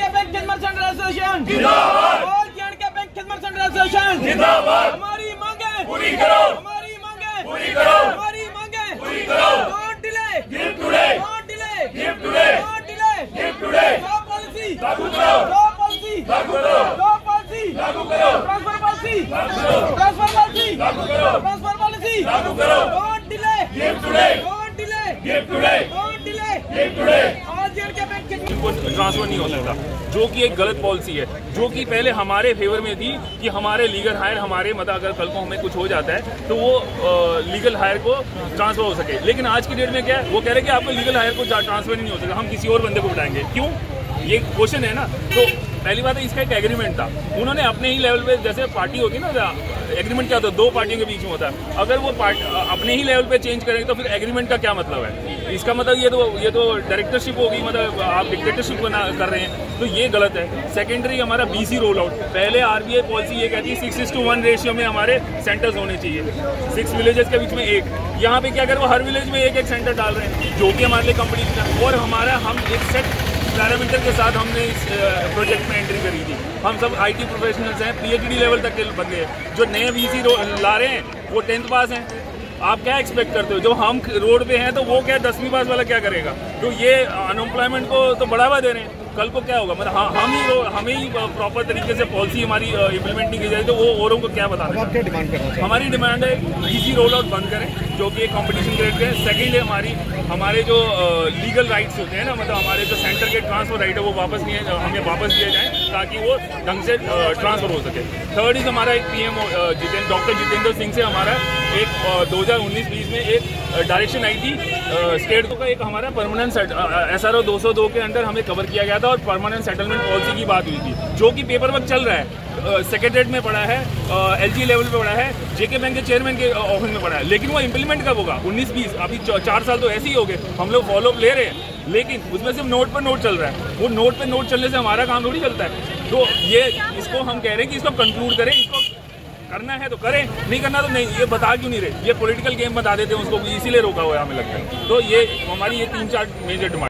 K bank Khidmat centre association जिंदाबाद। All K bank Khidmat centre association जिंदाबाद। हमारी मांगे। पूरी करो। हमारी मांगे। पूरी करो। हमारी मांगे। पूरी करो। Don't delay give today don't delay give today don't delay give today job policy लागू करो जॉब पॉलिसी लागू करो जॉब पॉलिसी लागू करो ट्रांसफ़र पॉलिसी लागू करो ट्रांसफ़र पॉलिसी लागू करो ट्रांसफ़र पॉलिसी लागू करो don't delay give today don't delay give today don't delay give today transfer नहीं हो सकता। जो कि एक गलत पॉलिसी है। जो कि पहले हमारे फेवर में थी कि हमारे लीगल हायर हमारे मतलब अगर कल को हमें कुछ हो जाता है तो वो लीगल हायर को ट्रांसफ़र हो सके। लेकिन आज की डेट में क्या है? वो कह रहे हैं कि आपको लीगल हायर को ट्रांसफ़र नहीं हो सकता। हम किसी और बंदे को बताएँगे। क्यों? ये क्वेश्चन है ना तो पहली बात है इसका एक एग्रीमेंट था। उन्होंने अपने ही लेवल पे जैसे पार्टी होती है ना एग्रीमेंट क्या होता है? दो पार्टियों के बीच में होता है। अगर वो पार्ट अपने ही लेवल पे चेंज करेंगे तो फिर एग्रीमेंट का क्या मतलब है? इसका मतलब ये तो ये तो डायरेक्टरशिप होगी मतलब आप डिक्टेटरशिप बना, कर रहे हैं। तो ये गलत है। सेकेंडरी हमारा बीसी रोल आउट पहले आरबीआई पॉलिसी ये कहती है six is to one ratio में हमारे सेंटर्स होने चाहिए। सिक्स विलेजेस के बीच में एक। यहाँ पे क्या कर हर विलेज में एक एक सेंटर डाल रहे हैं। जो कि हमारे लिए कंपनी और हमारा, हम एक सेट पैरामीटर के साथ हमने इस प्रोजेक्ट में एंट्री करी थी। हम सब आईटी प्रोफेशनल्स हैं पीएचडी लेवल तक के बंदे हैं। जो नए वीसी ला रहे हैं, वो टेंथ पास हैं। आप क्या एक्सपेक्ट करते हो? जब हम रोड पे हैं तो वो क्या दसवीं पास वाला क्या करेगा? तो ये अनएम्प्लॉयमेंट को तो बढ़ावा दे रहे हैं। कल को क्या होगा? मतलब हम हम ही हमें ही प्रॉपर तरीके से पॉलिसी हमारी इम्प्लीमेंट नहीं की जाए तो वो औरों को क्या बता रहे क्या डिमांड करना हमारी डिमांड है इजी रोल आउट बंद करें जो कि कॉम्पिटिशन क्रिएट करें। सेकेंड है हमारी हमारे जो लीगल राइट्स होते हैं ना मतलब हमारे जो सेंटर के ट्रांसफ़र राइट है वो वापस नहीं है हमें वापस दिए जाएँ। ताकि वो ढंग से ट्रांसफ़र हो सके। थर्ड इज़ हमारा एक पीएम जितेंद्र डॉक्टर जितेंद्र सिंह से हमारा एक दो हज़ार उन्नीस बीस में एक डायरेक्शन आई थी स्टेट का एक हमारा परमानेंट एस आर ओ के अंदर हमें कवर किया गया था और परमानेंट सेटलमेंट पॉलिसी की बात हुई थी, जो कि पेपर वर्क चल रहा है। सेक्रेटरीट में पड़ा है एल जी लेवल पे पड़ा है जेके बैंक के चेयरमैन के ऑफ़िस में पड़ा है। लेकिन वो इम्प्लीमेंट कब होगा? उन्नीस बीस, अभी चार साल तो ऐसे ही हो गए। हम लोग फॉलोअप ले रहे हैं। लेकिन उसमें सिर्फ़ नोट पर नोट चल रहा है। वो नोट पर नोट चलने से हमारा काम थोड़ी चलता है। तो ये इसको हम कह रहे हैं कि इसको कंक्लूड करें, इसको करना है तो करें, नहीं करना तो नहीं, ये बता क्यों नहीं रहे? ये पॉलिटिकल गेम बता देते हैं उसको इसीलिए रोका हुआ है हमें लगता है। तो ये हमारी ये तीन चार मेजर डिमांड